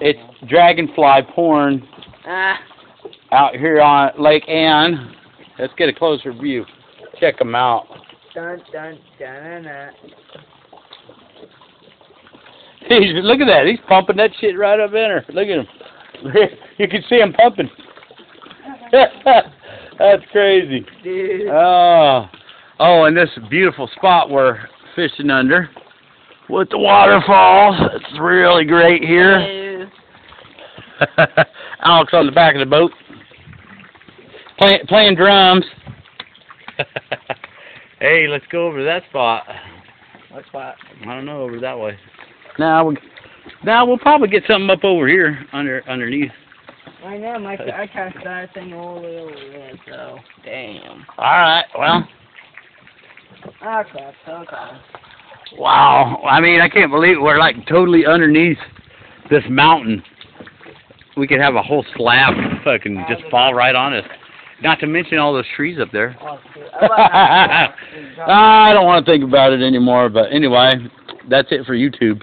It's dragonfly porn Ah, out here on Lake Ann. Let's get a closer view. Check them out. dun dun dun. He's, look at that. He's pumping that shit right up in her. Look at him. You can see him pumping. That's crazy. Dude. Oh, oh, and this beautiful spot we're fishing under with the waterfall. It's really great here. Ew. Alex on the back of the boat, playing playing drums. hey, let's go over to that spot. What spot? I don't know over that way. Now we, now we'll probably get something up over here under underneath. I know, my I cast that thing all the way over there, so damn. All right. Well, Ah crap, okay. wow. I mean, I can't believe we're like totally underneath this mountain. We could have a whole slab fucking just fall right on us. Not to mention all those trees up there. I don't want to think about it anymore, but anyway, that's it for YouTube.